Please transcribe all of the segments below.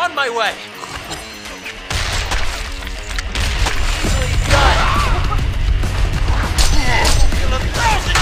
On my way. Easily done. Feel a thousand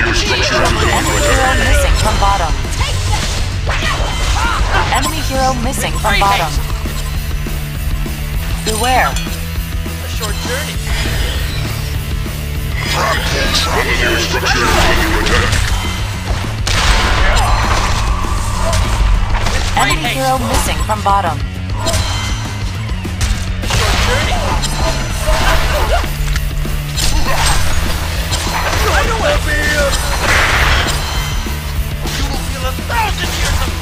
Your structure Enemy hero missing from bottom. Enemy hero missing from bottom. Beware. A short journey. Your structure is under attack. Hero missing from bottom. Right away. You will feel a thousand years of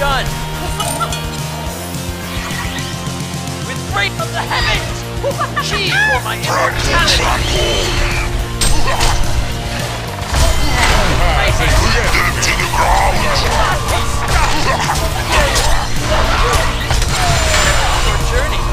done. With great of the heavens. Chi for my immortality. Your journey.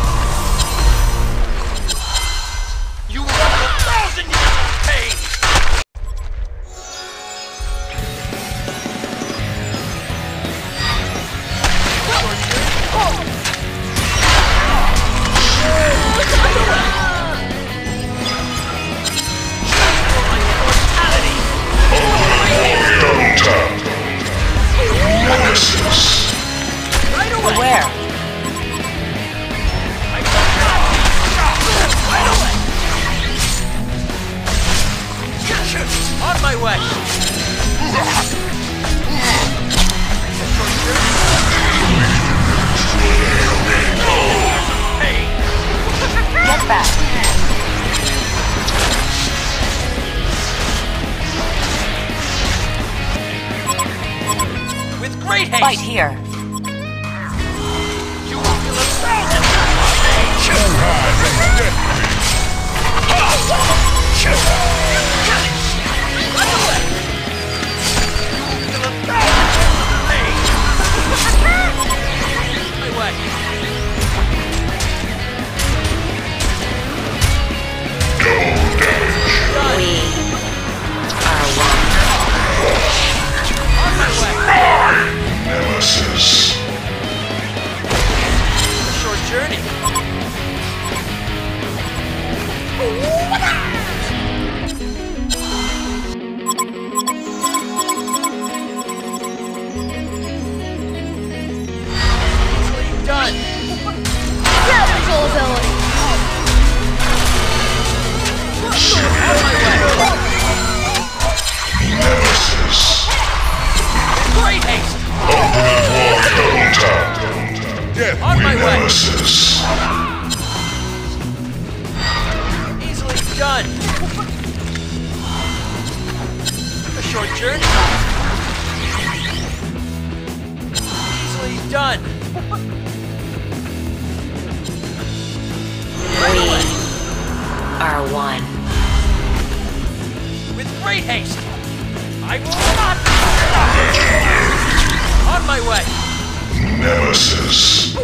Nemesis.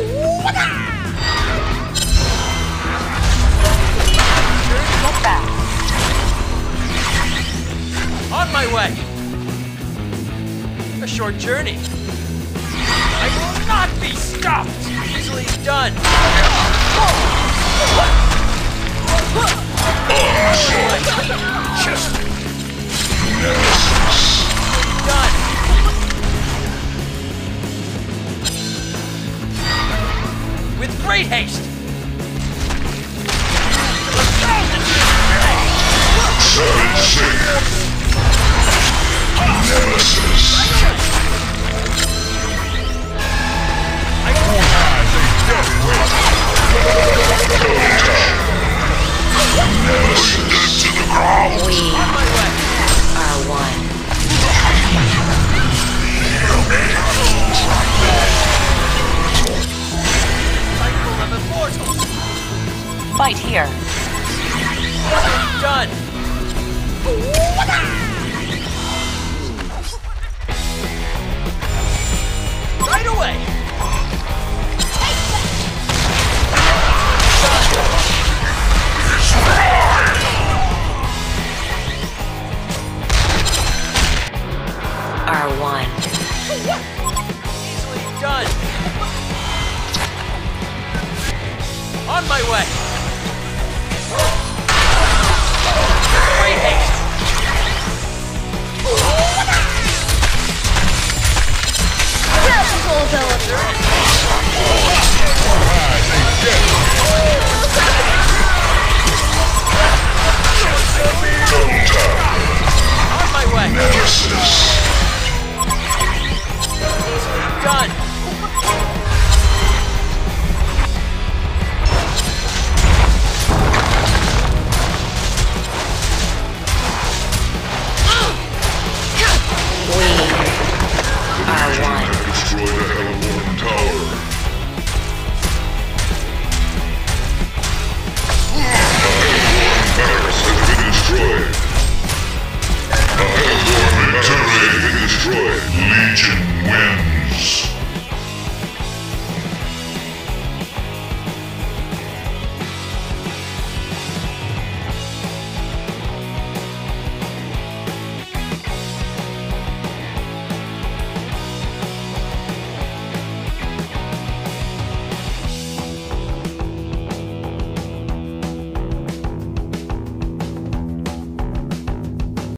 On my way! A short journey. I will not be stopped! Easily Yes! one. Easily done. On my way. Great haste. Double